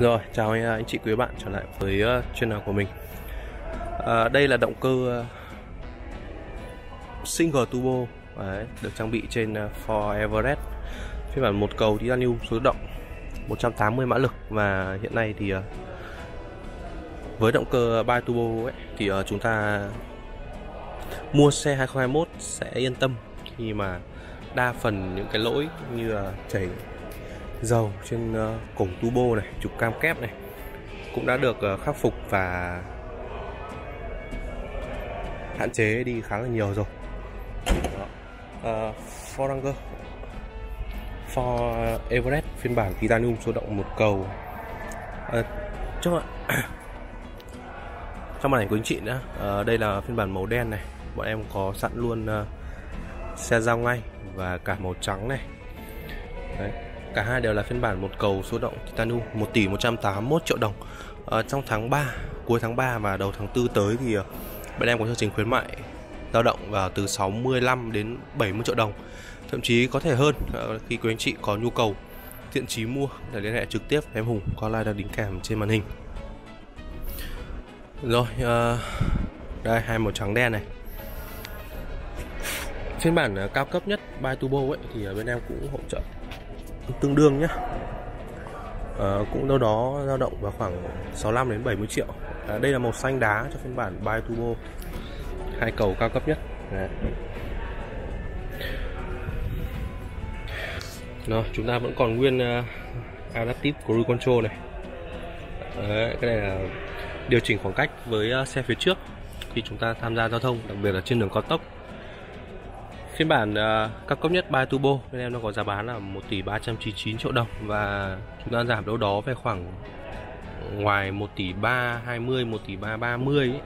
Rồi, chào anh, anh chị quý bạn trở lại với ờ, uh, channel của mình. À, Đây là động cơ uh, single turbo Đấy, được trang bị trên uh, Ford Everest. Phiên bản một cầu titanium số động 180 mã lực và hiện nay thì uh, với động cơ bi turbo ấy, thì uh, chúng ta mua xe 2021 sẽ yên tâm khi mà đa phần những cái lỗi như là chảy dầu trên ờ, cổng turbo này trục cam kép này cũng đã được ờ, khắc phục và hạn chế đi khá là nhiều rồi. Uh, Ford Ranger Ford Everest phiên bản titanium số động một cầu. Uh, trong trong màn ảnh của anh chị nữa uh, đây là phiên bản màu đen này. Bọn em có sẵn luôn uh, xe giao ngay và cả màu trắng này. Đấy. Cả hai đều là phiên bản một cầu số động Titanium 1 tỷ 181 triệu đồng. À, Trong tháng 3, cuối tháng 3 và đầu tháng 4 tới thì ờ, uh, bên em có chương trình khuyến mại dao động vào từ 65 đến 70 triệu đồng. Thậm chí có thể hơn uh, khi quý anh chị có nhu cầu thiện chí mua để liên hệ trực tiếp với em Hùng qua like đang đính kèm trên màn hình. Rồi, uh, đây hai màu trắng đen này. Phiên bản cao cấp nhất by turbo ấy thì bên em cũng hỗ trợ tương đương nhé à, ờ, cũng đâu đó dao động vào khoảng 65 đến 70 triệu. À, đây là màu xanh đá cho phiên bản bi turbo hai cầu cao cấp nhất. Đấy. Rồi, chúng ta vẫn còn nguyên uh, adaptive cruise control này. Đấy, cái này là điều chỉnh khoảng cách với uh, xe phía trước khi chúng ta tham gia giao thông đặc biệt là trên đường cao tốc. Phiên bản uh, cao cấp nhất 3 turbo. Bên em nó có giá bán là 1 tỷ 399 triệu đồng và chúng ta giảm đâu đó về khoảng ngoài 1 tỷ 320, 1 tỷ 330 ấy,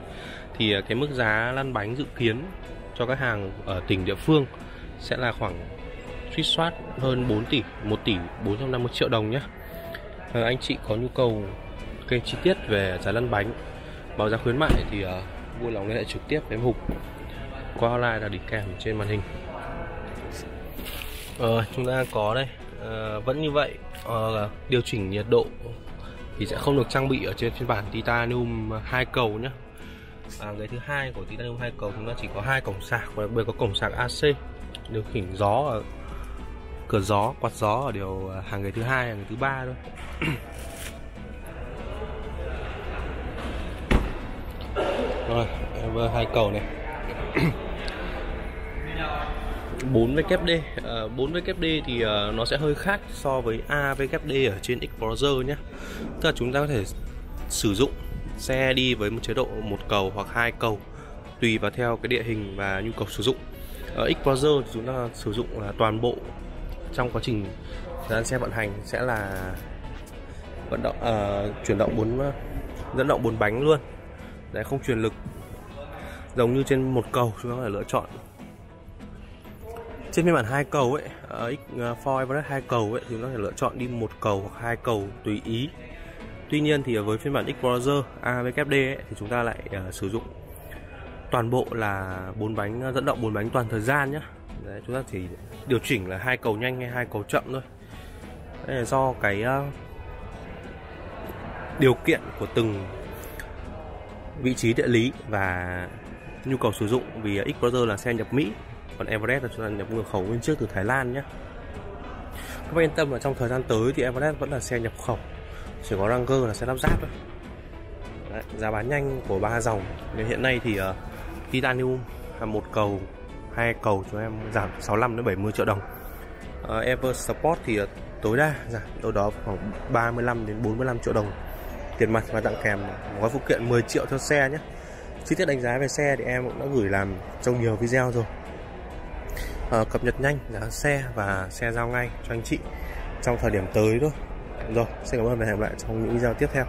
thì ờ, cái mức giá lăn bánh dự kiến cho các hàng ở tỉnh địa phương sẽ là khoảng suýt soát hơn 4 tỷ, 1 tỷ 450 triệu đồng nhé. à, ờ, anh chị có nhu cầu kênh chi tiết về giá lăn bánh báo giá khuyến mại thì uh, vui lòng liên hệ trực tiếp với em Hùng qua lại là đi kèm trên màn hình. Ờ, chúng ta có đây. À, vẫn như vậy à, điều chỉnh nhiệt độ thì sẽ không được trang bị ở trên phiên bản titanium hai cầu nhé à, cái thứ hai của titanium hai cầu chúng ta chỉ có hai cổng sạc và đặc biệt có cổng sạc AC điều chỉnh gió ở cửa gió quạt gió ở điều à, hàng ghế thứ hai hàng ghế thứ ba thôi. Rồi hai cầu này. 4 VKD uh, 4 VKD thì uh, nó sẽ hơi khác so với A ở trên Explorer nhé tức là chúng ta có thể sử dụng xe đi với một chế độ một cầu hoặc hai cầu tùy vào theo cái địa hình và nhu cầu sử dụng. Ở Explorer thì chúng ta sử dụng là toàn bộ trong quá trình thời gian xe vận hành sẽ là vận động uh, chuyển động bốn ờ, dẫn động bốn bánh luôn. Để không truyền lực. Giống như trên một cầu chúng ta có thể lựa chọn trên phiên bản hai cầu ấy ờ, ở uh, ờ, Ford Everest hai cầu ấy thì nó thể lựa chọn đi một cầu hoặc hai cầu tùy ý. Tuy nhiên thì với phiên bản Explorer AVKD ấy, thì chúng ta lại uh, sử dụng toàn bộ là bốn bánh dẫn động bốn bánh toàn thời gian nhé Đấy, chúng ta chỉ điều chỉnh là hai cầu nhanh hay hai cầu chậm thôi. Đây là do cái uh, điều kiện của từng vị trí địa lý và nhu cầu sử dụng. Vì Explorer là xe nhập Mỹ còn Everest là chúng ta nhập khẩu nguyên chiếc từ Thái Lan nhé. Các bạn yên tâm là trong thời gian tới thì Everest vẫn là xe nhập khẩu. Chỉ có Ranger là xe lắp ráp thôi. Đấy, giá bán nhanh của ba dòng. Nên hiện nay thì uh, Titanium là một cầu hai cầu cho em giảm 65 đến 70 triệu đồng. Ờ, uh, Ever Sport thì uh, tối đa giảm đâu đó khoảng 35 đến 45 triệu đồng. Tiền mặt và tặng kèm gói phụ kiện 10 triệu cho xe nhé. Chi tiết đánh giá về xe thì em cũng đã gửi làm trong nhiều video rồi uh, cập nhật nhanh giá xe và xe giao ngay cho anh chị trong thời điểm tới thôi. Rồi xin cảm ơn và hẹn gặp lại trong những video tiếp theo.